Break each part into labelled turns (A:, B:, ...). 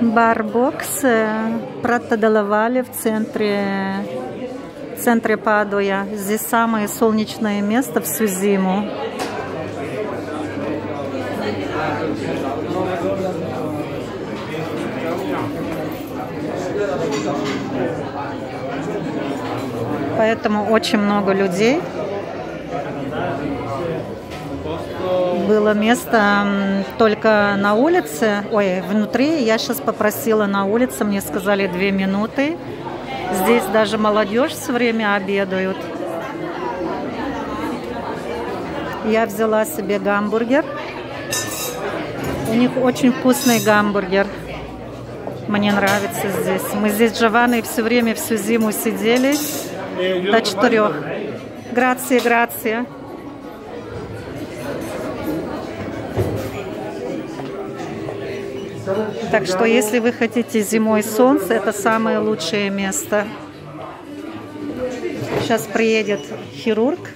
A: Барбокс Пратта Делавали в центре, центре Падуя. Здесь самое солнечное место всю зиму. Поэтому очень много людей. Было место только на улице, ой, внутри. Я сейчас попросила на улице, мне сказали две минуты. Здесь даже молодежь все время обедают. Я взяла себе гамбургер. У них очень вкусный гамбургер. Мне нравится здесь. Мы здесь с Джованной все время, всю зиму сидели до четырех. Грация, грация. Так что, если вы хотите зимой солнце, это самое лучшее место. Сейчас приедет хирург.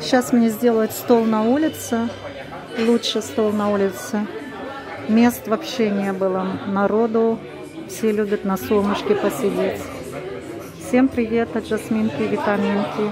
A: Сейчас мне сделают стол на улице. Лучше стол на улице. Мест вообще не было. Народу. Все любят на солнышке посидеть. Всем привет от Жасминки, Витаминки.